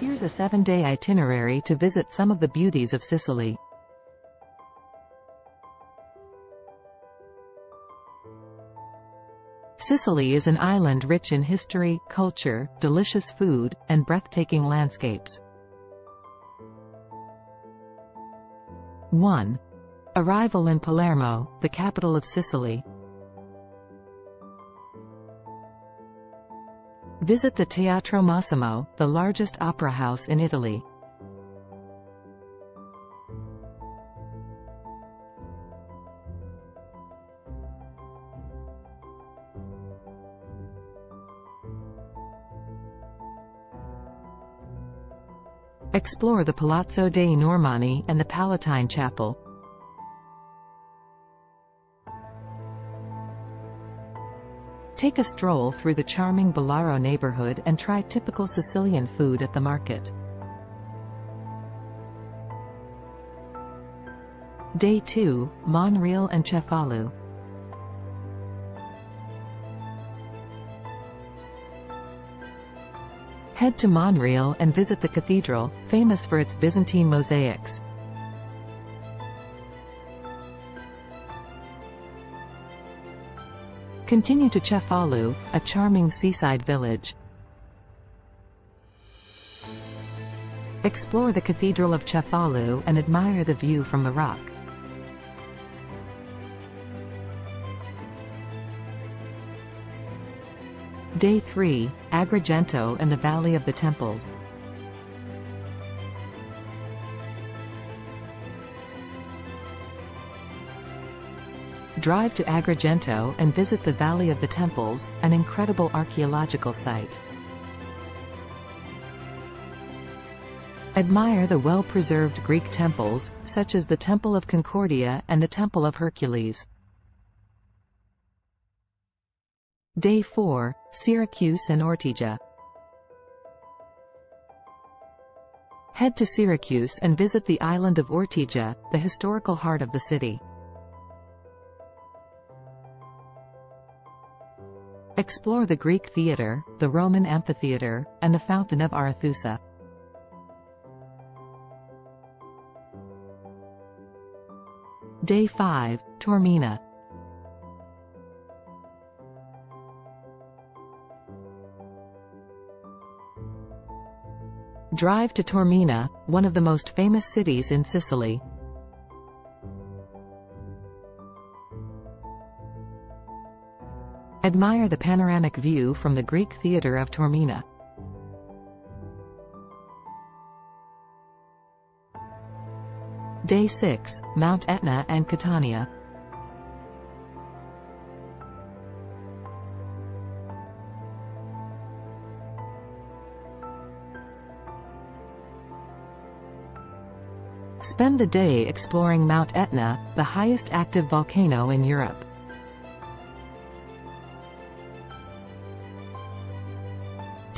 Here's a seven-day itinerary to visit some of the beauties of Sicily. Sicily is an island rich in history, culture, delicious food, and breathtaking landscapes. 1. Arrival in Palermo, the capital of Sicily. Visit the Teatro Massimo, the largest opera house in Italy. Explore the Palazzo dei Normanni and the Palatine Chapel. Take a stroll through the charming Ballarò neighborhood and try typical Sicilian food at the market. Day 2, Monreale and Cefalù. Head to Monreale and visit the cathedral, famous for its Byzantine mosaics. Continue to Cefalù, a charming seaside village. Explore the Cathedral of Cefalù and admire the view from the rock. Day 3, Agrigento and the Valley of the Temples. Drive to Agrigento and visit the Valley of the Temples, an incredible archaeological site. Admire the well-preserved Greek temples, such as the Temple of Concordia and the Temple of Hercules. Day 4, Syracuse and Ortigia. Head to Syracuse and visit the island of Ortigia, the historical heart of the city. Explore the Greek theater, the Roman amphitheater, and the Fountain of Arethusa. Day 5, Taormina. Drive to Taormina, one of the most famous cities in Sicily. Admire the panoramic view from the Greek theater of Taormina. Day 6, Mount Etna and Catania. Spend the day exploring Mount Etna, the highest active volcano in Europe.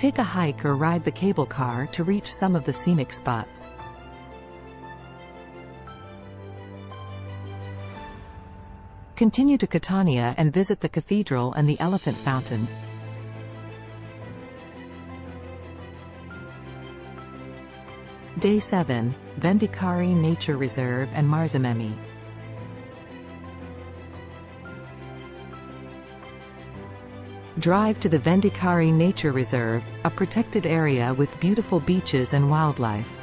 Take a hike or ride the cable car to reach some of the scenic spots. Continue to Catania and visit the cathedral and the elephant fountain. Day 7, Vendicari Nature Reserve and Marzamemi. Drive to the Vendicari Nature Reserve, a protected area with beautiful beaches and wildlife.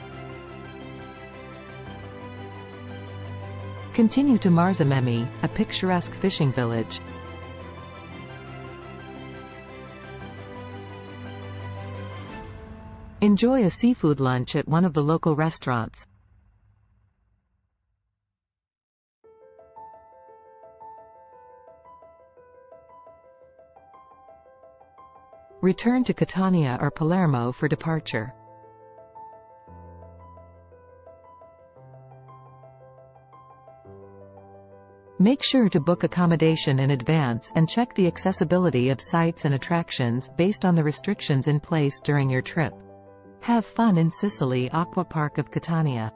Continue to Marzamemi, a picturesque fishing village. Enjoy a seafood lunch at one of the local restaurants. Return to Catania or Palermo for departure. Make sure to book accommodation in advance and check the accessibility of sites and attractions based on the restrictions in place during your trip. Have fun in Sicily Aqua Park of Catania.